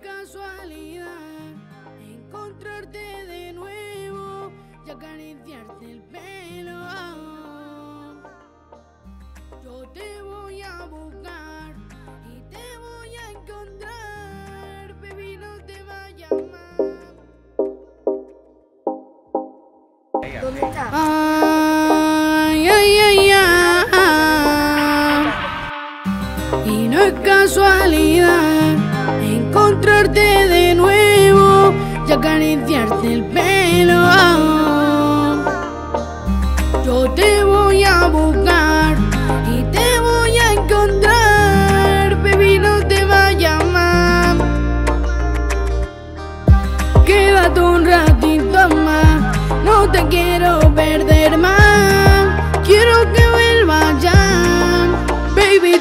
casualidad encontrarte de nuevo y acariciarte el pelo. Yo te voy a buscar y te voy a encontrar, baby, no te vayas más. ¿Dónde está? Ay, ay, ay, ay. Y no es casualidad encontrarte de nuevo y acariciarte el pelo. Yo te voy a buscar y te voy a encontrar, baby, no te vayas más. Quédate un ratito más, no te quiero perder más. Quiero que vuelvas ya, baby,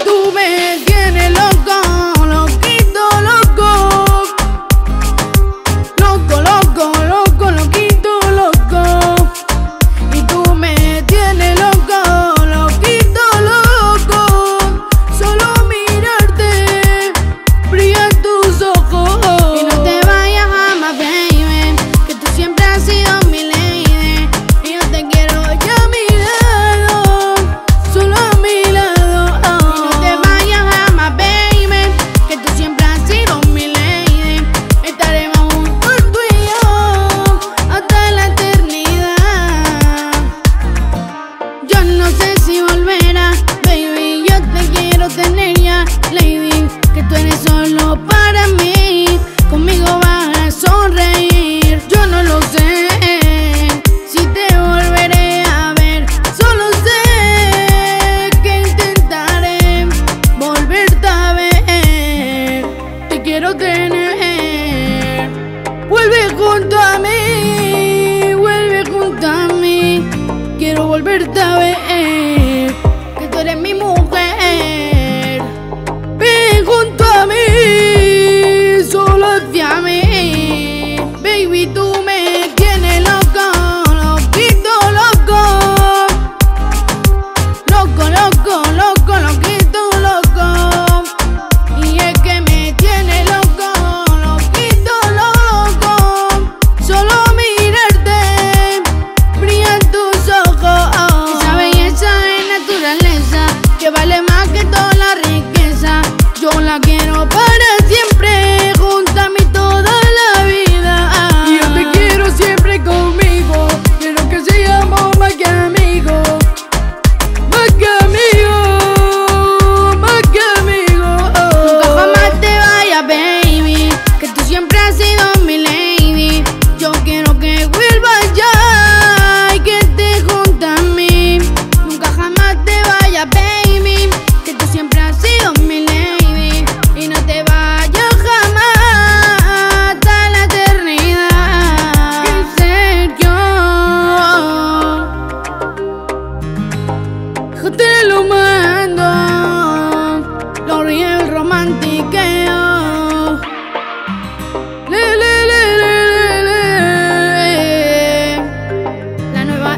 si volverás, baby. Yo te quiero tener ya, lady. Que tú eres solo para mí. Conmigo vas a sonreír. Yo no lo sé si te volveré a ver. Solo sé que intentaré volverte a ver. Te quiero tener. Vuelve junto a mí, vuelve junto a mí. Quiero volverte a ver, que tú eres es naturaleza,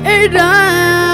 ra